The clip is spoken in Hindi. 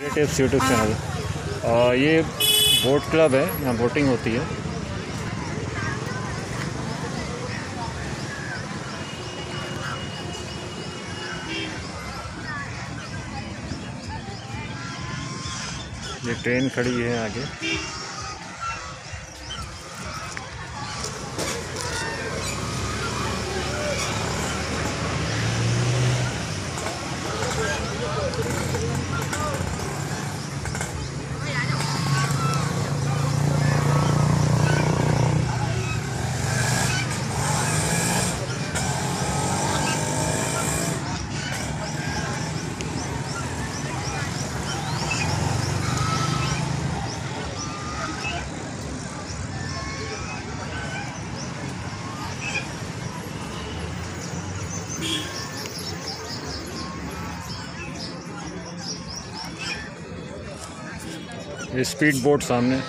टिप्स यूट्यूब चैनल ये बोट क्लब है, यहाँ बोटिंग होती है। ये ट्रेन खड़ी है आगे। ये स्पीड बोट सामने।